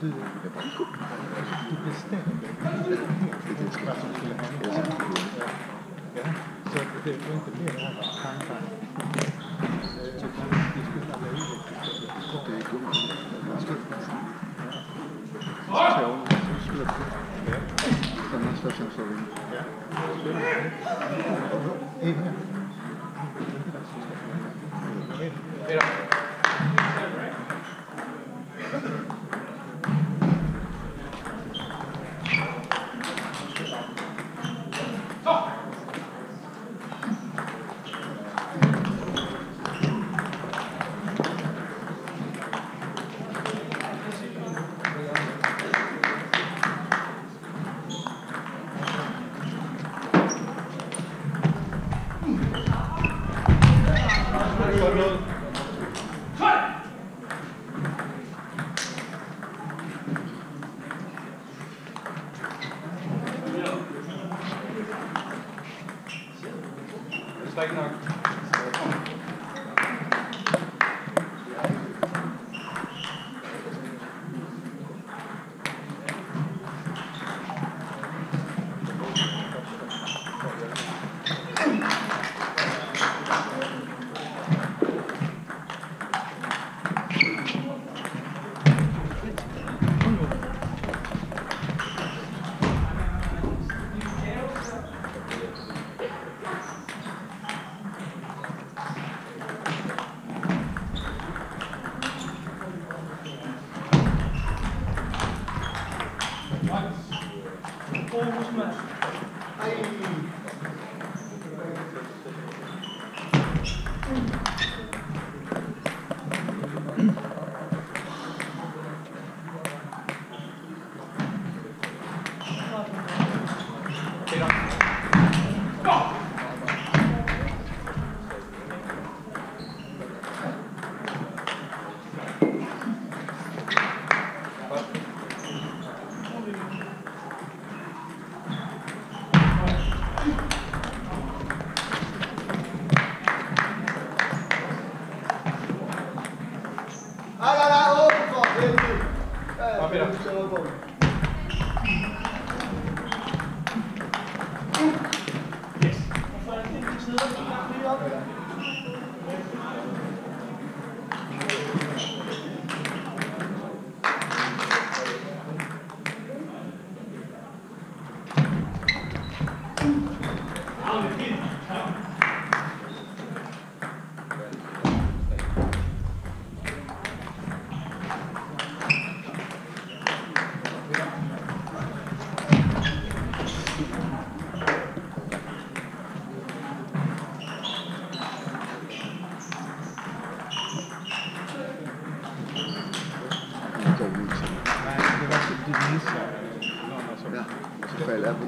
du, bestämde helt vad som skulle hända. Så det var inte mer det här tankarna.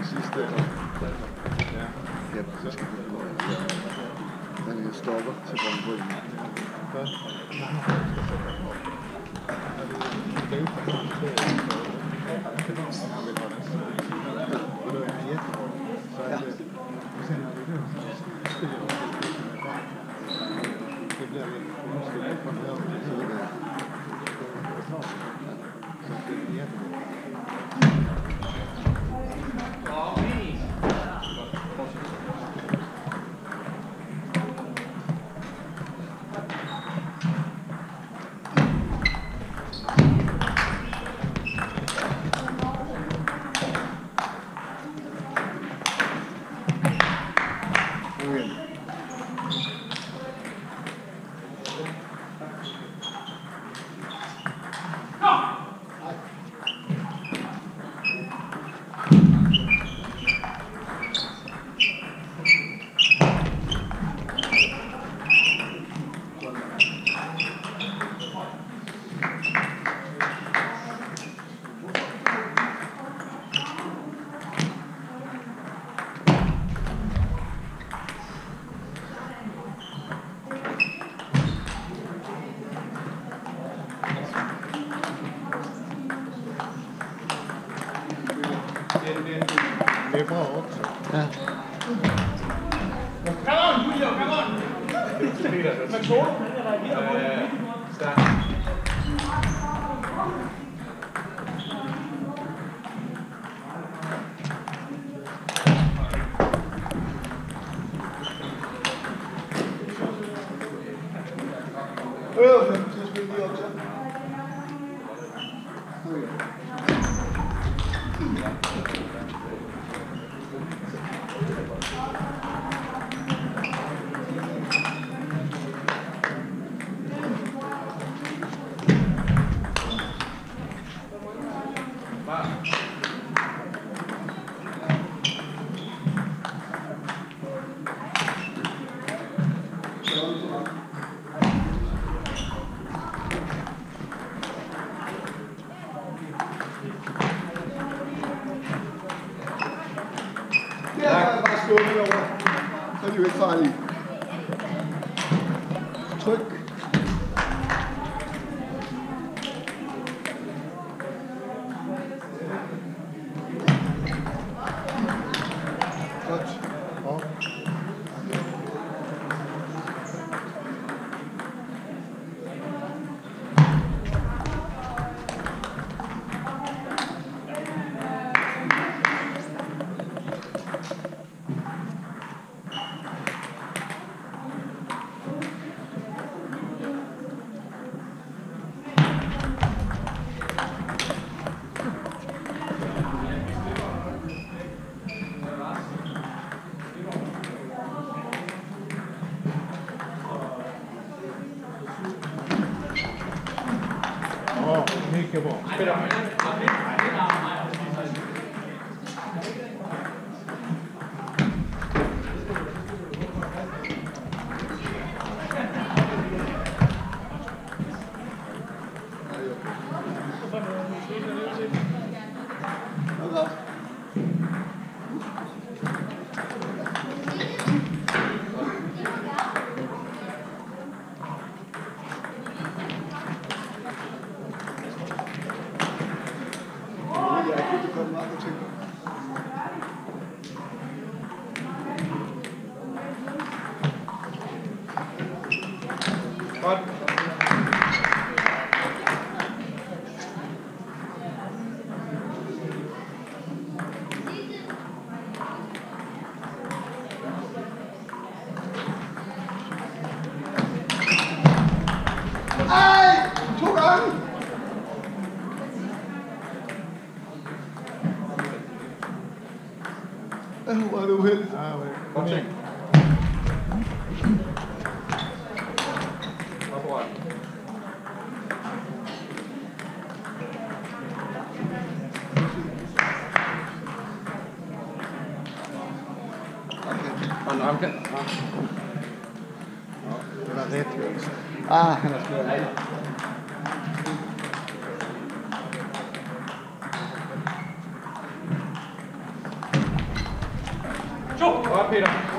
existe. Ja, så skal vi gå ind. Men stopper, så går på en. Godt. 来了，来，走，我来了。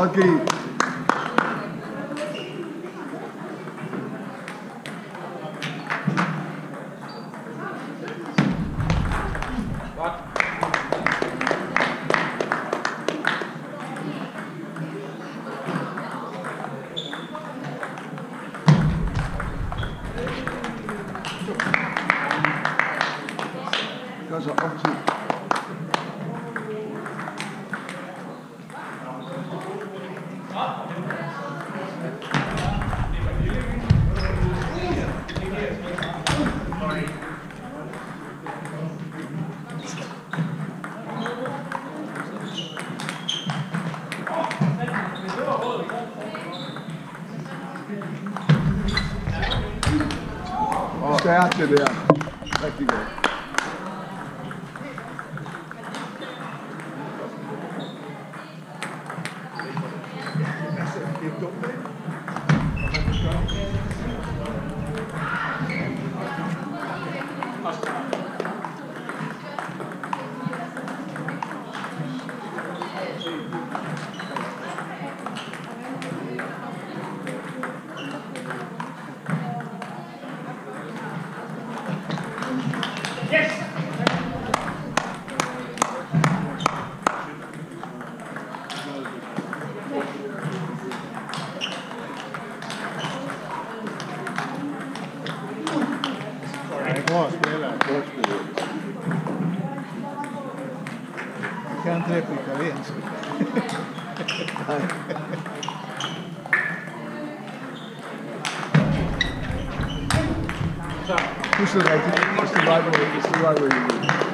Rocky. Godt. Gør to the end. Thank you, guys. You've got Kan inte det på italienska. It's the right. It's the right way